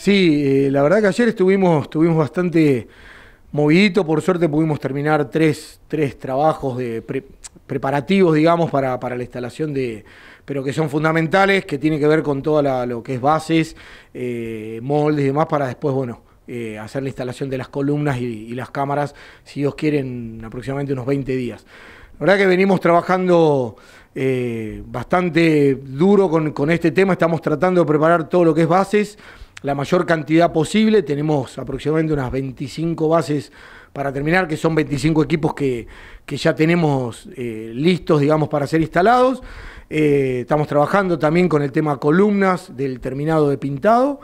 Sí, eh, la verdad que ayer estuvimos, estuvimos bastante movidito, por suerte pudimos terminar tres, tres trabajos de preparativos, digamos, para, para, la instalación de, pero que son fundamentales, que tiene que ver con todo lo que es bases, eh, moldes y demás, para después, bueno, eh, hacer la instalación de las columnas y, las cámaras, si Dios quiere, en aproximadamente unos 20 días. La verdad que venimos trabajando bastante duro con, con este tema, estamos tratando de preparar todo lo que es bases, la mayor cantidad posible. Tenemos aproximadamente unas 25 bases para terminar, que son 25 equipos que, ya tenemos eh, listos, digamos, para ser instalados. Eh, estamos trabajando también con el tema columnas del terminado de pintado.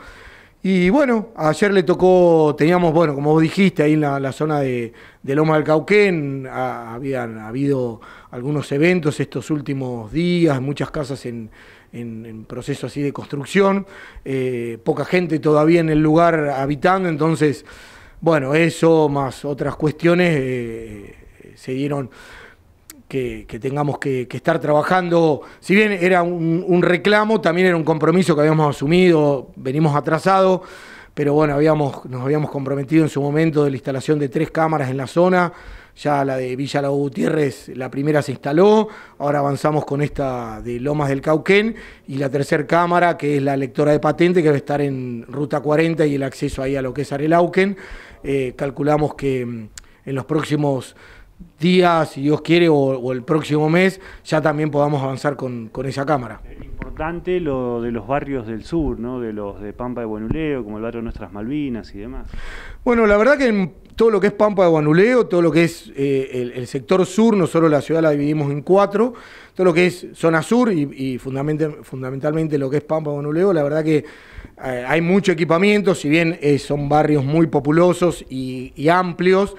Y bueno, ayer le tocó, teníamos, bueno, como vos dijiste, ahí en la, zona de, Loma del Cauquén, habían habido algunos eventos estos últimos días, muchas casas en, en, proceso así de construcción, eh, poca gente todavía en el lugar habitando, entonces, bueno, eso más otras cuestiones eh, se dieron que, tengamos que, estar trabajando, si bien era un, reclamo, también era un compromiso que habíamos asumido, venimos atrasados, pero bueno, habíamos, nos habíamos comprometido en su momento de la instalación de tres cámaras en la zona, ya la de Villa Lago Gutiérrez, la primera se instaló, ahora avanzamos con esta de Lomas del Cauquén y la tercera cámara, que es la lectora de patente, que va a estar en Ruta 40 y el acceso ahí a lo que es Arelauquen. Eh, calculamos que mm, en los próximos días, si Dios quiere, o, el próximo mes, ya también podamos avanzar con, esa cámara. Lo de los barrios del sur, ¿no? de los de Pampa de Buenuleo, como el barrio de Nuestras Malvinas y demás. Bueno, la verdad que en todo lo que es Pampa de Guanuleo, todo lo que es eh, el, sector sur, nosotros la ciudad la dividimos en cuatro, todo lo que es zona sur y, fundamentalmente lo que es Pampa de Guanuleo, la verdad que eh, hay mucho equipamiento, si bien eh, son barrios muy populosos y, amplios,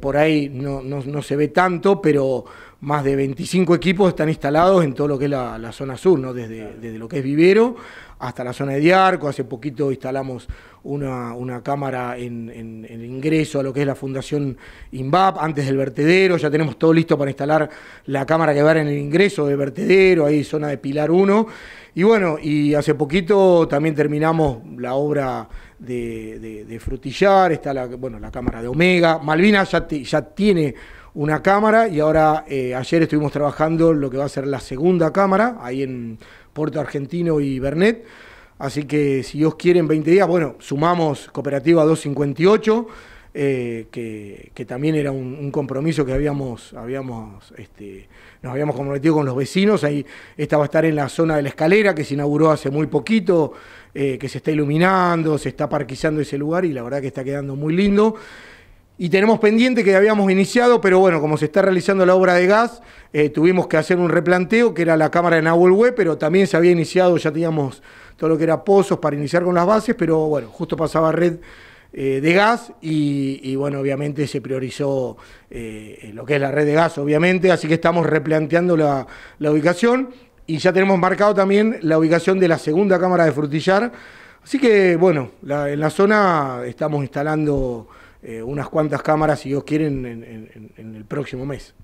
por ahí no, se ve tanto, pero más de 25 equipos están instalados en todo lo que es la, zona sur, ¿no? desde, desde lo que es Vivero hasta la zona de Diarco. Hace poquito instalamos una, cámara en, el ingreso a lo que es la Fundación INVAP, antes del vertedero. Ya tenemos todo listo para instalar la cámara que va en el ingreso del vertedero, ahí zona de Pilar 1. Y bueno, y hace poquito también terminamos la obra de, Frutillar, está la, bueno, la cámara de Omega. Malvinas ya, ya tiene una cámara y ahora eh, ayer estuvimos trabajando lo que va a ser la segunda cámara, ahí en Puerto Argentino y Bernet. Así que si Dios quiere en 20 días, bueno, sumamos Cooperativa 258, eh, que, también era un, compromiso que habíamos, habíamos este, nos habíamos comprometido con los vecinos. Ahí esta va a estar en la zona de la escalera, que se inauguró hace muy poquito, eh, que se está iluminando, se está parquizando ese lugar y la verdad que está quedando muy lindo. Y tenemos pendiente que habíamos iniciado, pero bueno, como se está realizando la obra de gas, eh, tuvimos que hacer un replanteo, que era la cámara de Nahuel Web, pero también se había iniciado, ya teníamos todo lo que era pozos para iniciar con las bases, pero bueno, justo pasaba red eh, de gas y, bueno, obviamente se priorizó eh, lo que es la red de gas, obviamente, así que estamos replanteando la, ubicación y ya tenemos marcado también la ubicación de la segunda cámara de frutillar. Así que bueno, en la zona estamos instalando eh, unas cuantas cámaras, si Dios quieren, en, en el próximo mes.